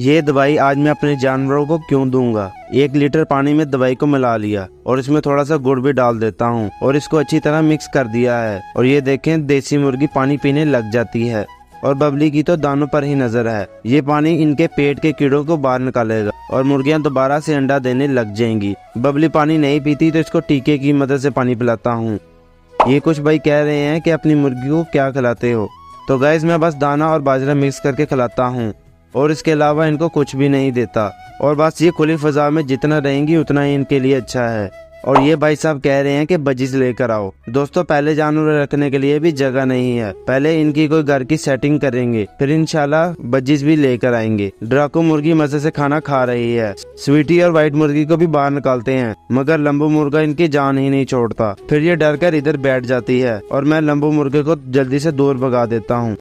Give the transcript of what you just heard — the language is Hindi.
ये दवाई आज मैं अपने जानवरों को क्यों दूँगा? एक लीटर पानी में दवाई को मिला लिया, और इसमें थोड़ा सा गुड़ भी डाल देता हूँ, और इसको अच्छी तरह मिक्स कर दिया है, और ये देखें, देसी मुर्गी पानी पीने लग जाती है। और बबली की तो दानों पर ही नज़र है। ये पानी इनके पेट के कीड़ों को बाहर निकालेगा, और मुर्गियाँ दोबारा से अंडा देने लग जाएँगी। बबली पानी नहीं पीती तो इसको टीके की मदद से पानी पिलाता हूँ। ये कुछ भाई कह रहे हैं कि अपनी मुर्गी को क्या खिलाते हो? तो गैस मैं बस दाना और बाजरा मिक्स करके खिलाता हूँ। और इसके अलावा इनको कुछ भी नहीं देता। और बस ये खुली फजा में जितना रहेंगी, उतना ही इनके लिए अच्छा है। और ये भाई साहब कह रहे हैं कि बजिस लेकर आओ। दोस्तों, पहले जानवर रखने के लिए भी जगह नहीं है। पहले इनकी कोई घर की सेटिंग करेंगे, फिर इंशाल्लाह बजिस भी लेकर आएँगे। ड्राको मुर्गी मज़े से खाना खा रही है। स्वीटी और व्हाइट मुर्गी को भी बाहर निकालते हैं, मगर लंबू मुर्गा इनकी जान ही नहीं छोड़ता। फिर ये डर कर इधर बैठ जाती है, और मैं लंबू मुर्गे को जल्दी से दूर भगा देता हूँ।